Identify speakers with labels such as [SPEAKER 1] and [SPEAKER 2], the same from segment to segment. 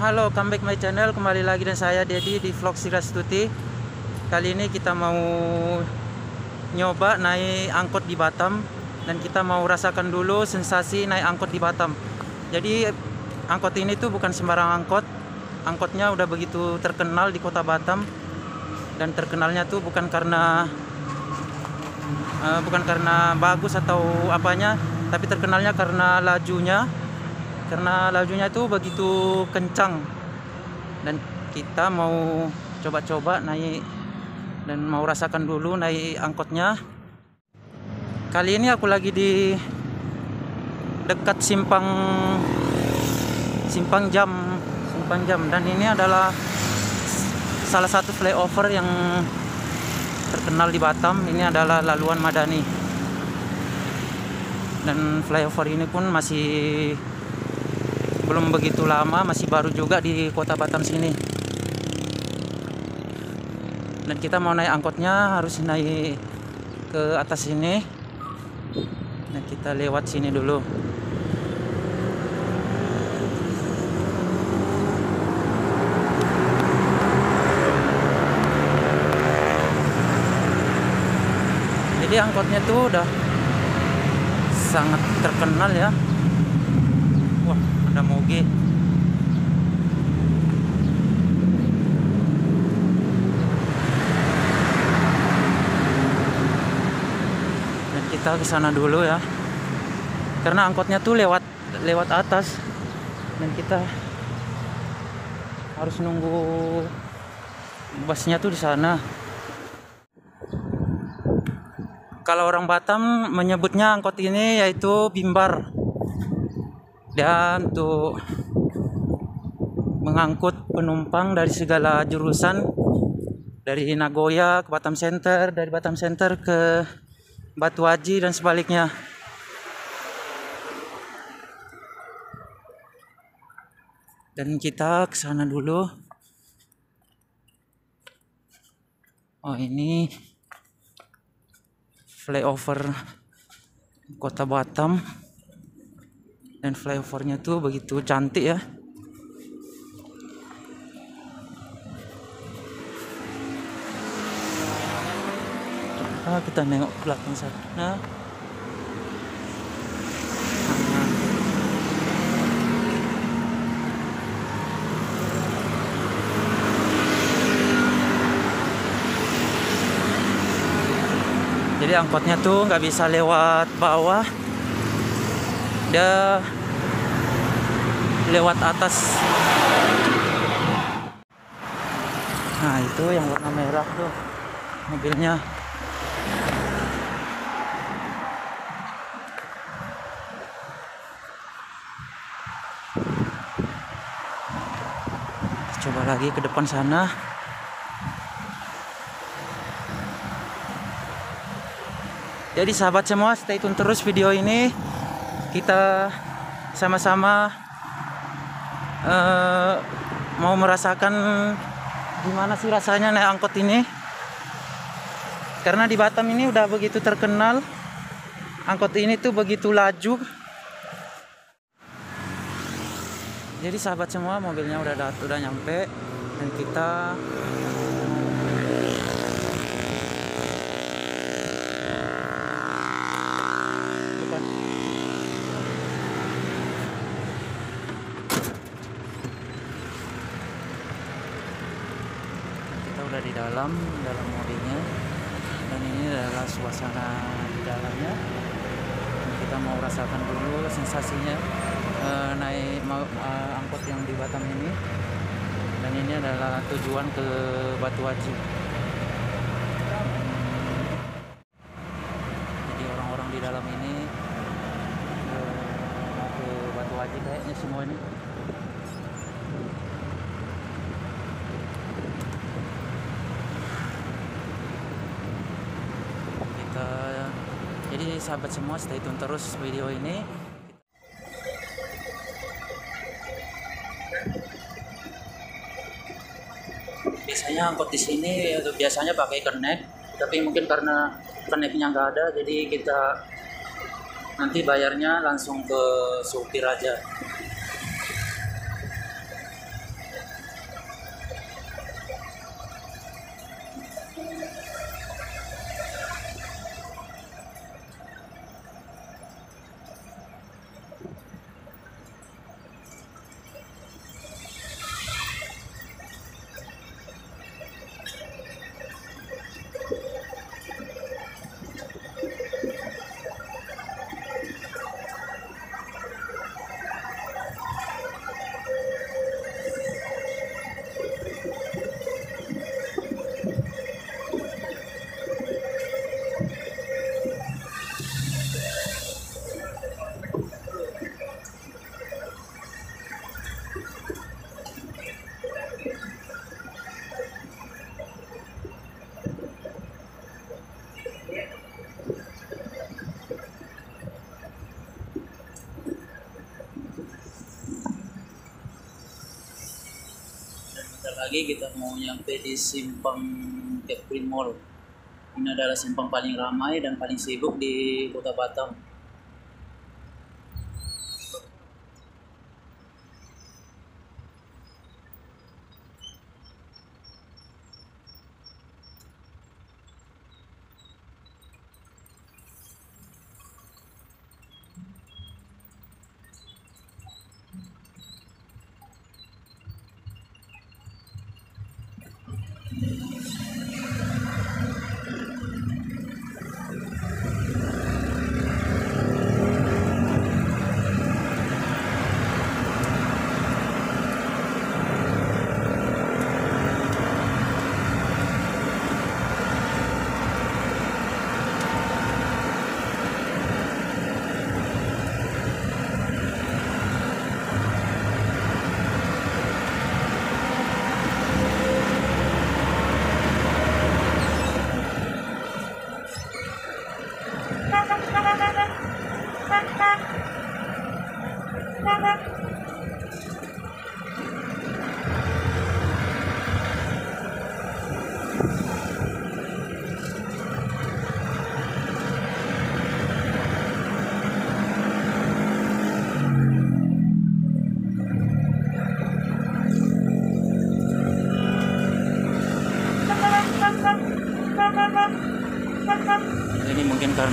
[SPEAKER 1] Halo, come back my channel. Kembali lagi dengan saya Dedi di vlog Sira Stuti Kali ini kita mau nyoba naik angkot di Batam Dan kita mau rasakan dulu sensasi naik angkot di Batam. Jadi angkot ini tuh bukan sembarang angkot. Angkotnya udah begitu terkenal di kota Batam Dan terkenalnya tuh bukan karena eh, Bukan karena bagus atau apanya Tapi terkenalnya karena lajunya karena lajunya itu begitu kencang. Dan kita mau coba-coba naik dan mau rasakan dulu naik angkotnya. Kali ini aku lagi di dekat simpang simpang jam simpang jam. Dan ini adalah salah satu flyover yang terkenal di Batam. Ini adalah laluan Madani. Dan flyover ini pun masih belum begitu lama masih baru juga di kota Batam sini. Dan kita mau naik angkotnya harus naik ke atas sini. Nah kita lewat sini dulu. Jadi angkotnya tuh udah sangat terkenal ya ada moge. Dan kita ke sana dulu ya. Karena angkotnya tuh lewat lewat atas. Dan kita harus nunggu busnya tuh di sana. Kalau orang Batam menyebutnya angkot ini yaitu bimbar dan untuk mengangkut penumpang dari segala jurusan dari Nagoya ke Batam Center, dari Batam Center ke Batu Haji dan sebaliknya. Dan kita ke sana dulu. Oh, ini flyover Kota Batam dan flyovernya tuh begitu cantik ya ah kita nengok ke belakang sana nah. jadi angkotnya tuh nggak bisa lewat bawah dia lewat atas. Nah itu yang warna merah tuh mobilnya. Coba lagi ke depan sana. Jadi sahabat semua stay tune terus video ini kita sama-sama uh, mau merasakan gimana sih rasanya naik angkot ini. Karena di Batam ini udah begitu terkenal angkot ini tuh begitu laju. Jadi sahabat semua mobilnya udah udah nyampe dan kita udah di dalam dalam mobilnya dan ini adalah suasana di dalamnya. Dan kita mau rasakan dulu sensasinya eh, naik mau eh, angkot yang di Batam ini. Dan ini adalah tujuan ke Batu Haji jadi orang-orang di dalam ini eh, mau ke Batu Haji kayaknya semua ini kita jadi sahabat semua stay tune terus video ini. Biasanya angkot di sini biasanya pakai connect tapi mungkin karena connectnya nggak ada jadi kita nanti bayarnya langsung ke supir aja lagi kita mau nyampe di simpang Kepri Mall. Ini adalah simpang paling ramai dan paling sibuk di kota Batam.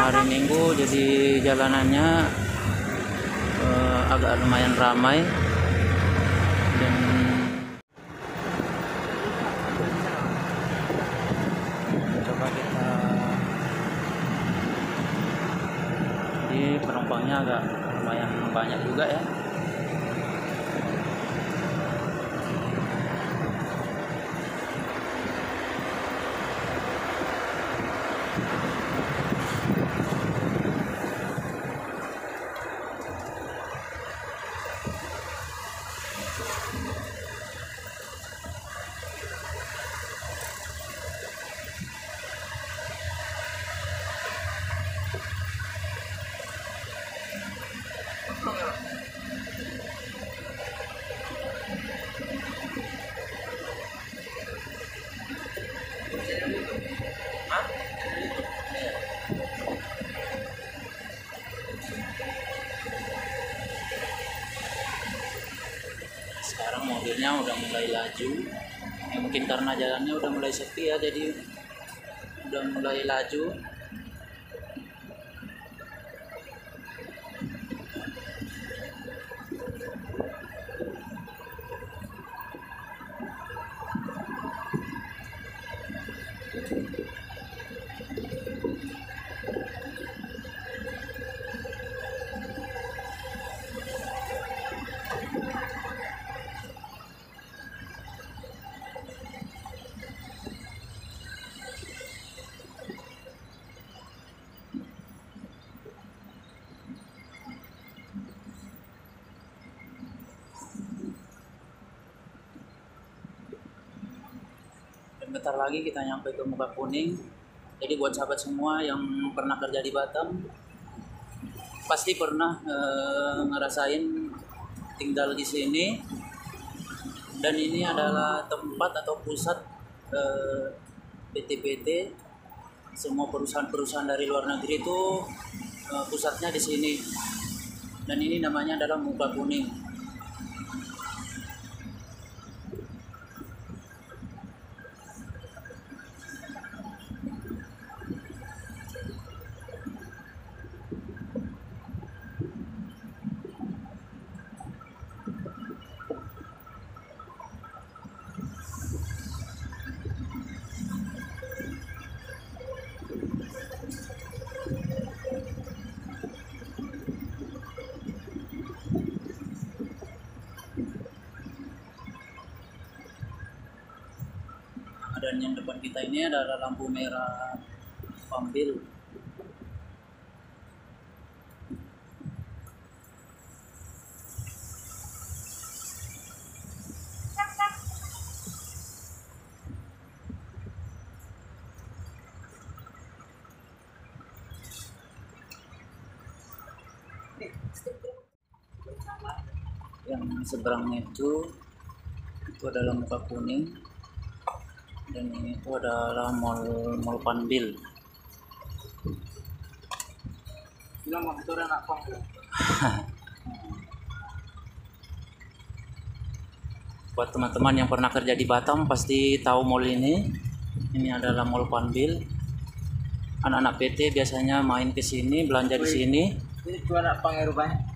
[SPEAKER 1] Hari Minggu jadi jalanannya eh, agak lumayan ramai. Dan coba kita jadi penumpangnya agak lumayan banyak juga ya sekarang mobilnya udah mulai laju. Ya mungkin karena jalannya udah mulai sepi ya jadi udah mulai laju dan bentar lagi kita nyampe ke muka kuning. Jadi buat sahabat semua yang pernah kerja di Batam pasti pernah eh, ngerasain tinggal di sini. Dan ini adalah tempat atau pusat eh, PT-PT semua perusahaan-perusahaan dari luar negeri itu eh, pusatnya di sini. Dan ini namanya adalah muka kuning dan yang depan kita ini adalah lampu merah pambil yang seberangnya itu itu adalah muka kuning dan ini itu adalah mall mall Panbil.
[SPEAKER 2] Bilang motor anak pang.
[SPEAKER 1] buat teman-teman yang pernah kerja di Batam pasti tahu mall ini. Ini adalah mall Panbil. Anak-anak PT biasanya main ke sini belanja di sini.
[SPEAKER 2] Ini cuma anak pang ya rupanya.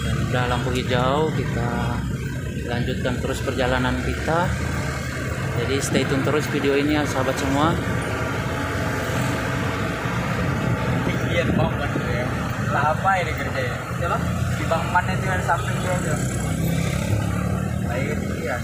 [SPEAKER 1] Dan udah lampu hijau kita lanjutkan terus perjalanan kita jadi stay tune terus video ini ya sahabat semua
[SPEAKER 2] Iya, bang kan ya. Tak apa ini kerja ya? Coba di bang mana itu yang samping aja. Baik, iya.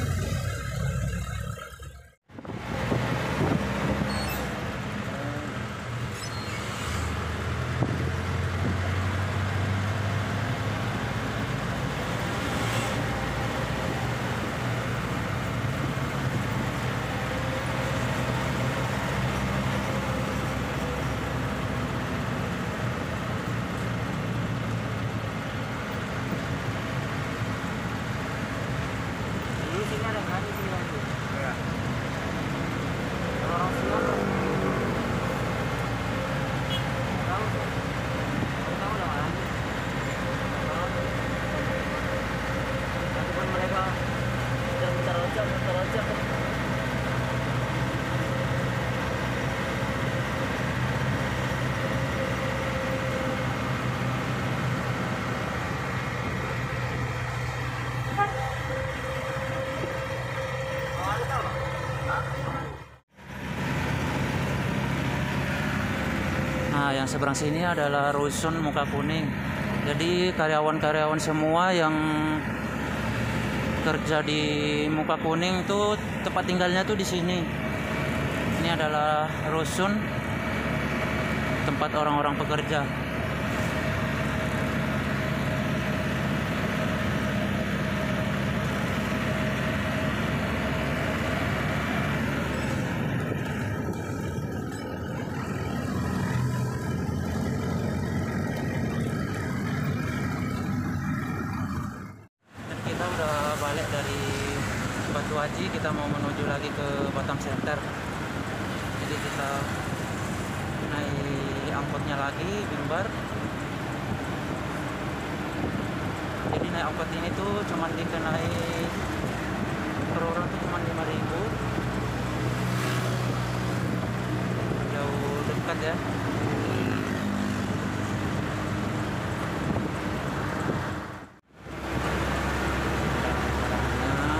[SPEAKER 2] Dulu sini ada nggak di sini lagi? Iya. Kalau orang sini apa? Tahu sih. Aku tahu lah mana. Tahu. Tapi kan mereka udah muter ojek, muter ojek. Oh, ada tahu?
[SPEAKER 1] Nah, yang seberang sini adalah rusun muka kuning. Jadi karyawan-karyawan semua yang kerja di muka kuning itu tempat tinggalnya tuh di sini. Ini adalah rusun tempat orang-orang pekerja. Dan kita udah balik dari Batu Haji, kita mau menuju lagi ke Batam Center. Jadi kita naik angkotnya lagi, Bimbar. Jadi naik angkot ini tuh cuman dikenai per orang tuh cuman 5000 jauh dekat ya Nah,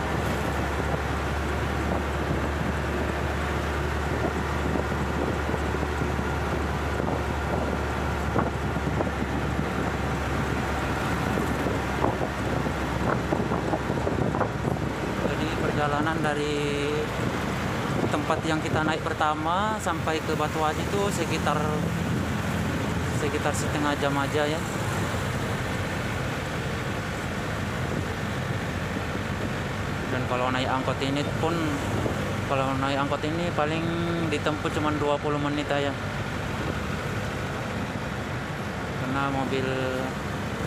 [SPEAKER 1] Jadi perjalanan dari tempat yang kita naik pertama sampai ke Batu itu sekitar sekitar setengah jam aja ya. Dan kalau naik angkot ini pun kalau naik angkot ini paling ditempuh cuma 20 menit aja. Karena mobil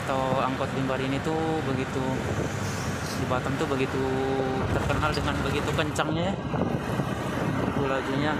[SPEAKER 1] atau angkot Bimbar ini tuh begitu di Batam tuh begitu terkenal dengan begitu kencangnya ya. Itu lajunya.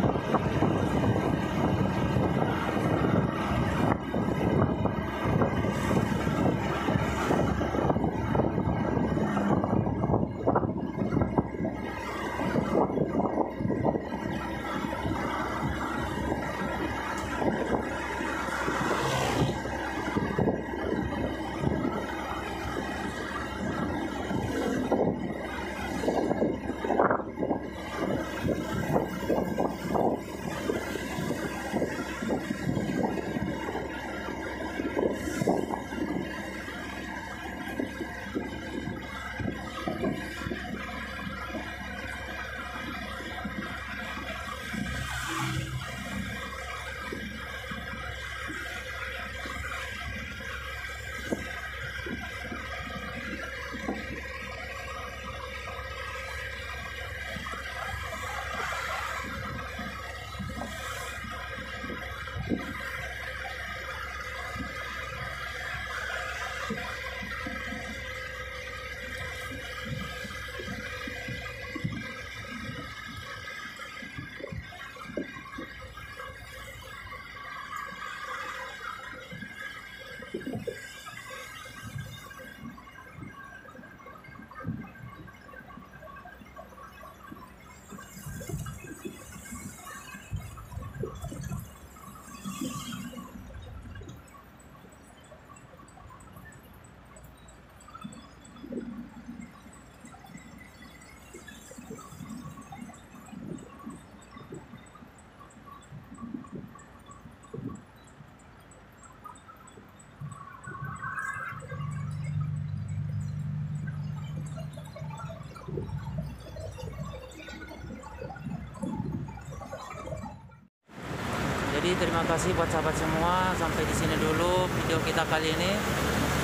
[SPEAKER 1] Jadi terima kasih buat sahabat semua. Sampai di sini dulu video kita kali ini.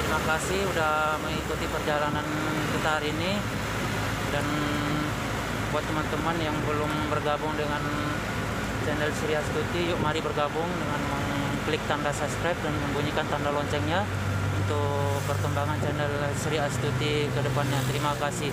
[SPEAKER 1] Terima kasih udah mengikuti perjalanan kita hari ini. Dan buat teman-teman yang belum bergabung dengan channel Surya Stuti, yuk mari bergabung dengan mengklik tanda subscribe dan membunyikan tanda loncengnya untuk perkembangan channel Surya Stuti ke depannya. Terima kasih.